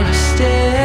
wanna stay.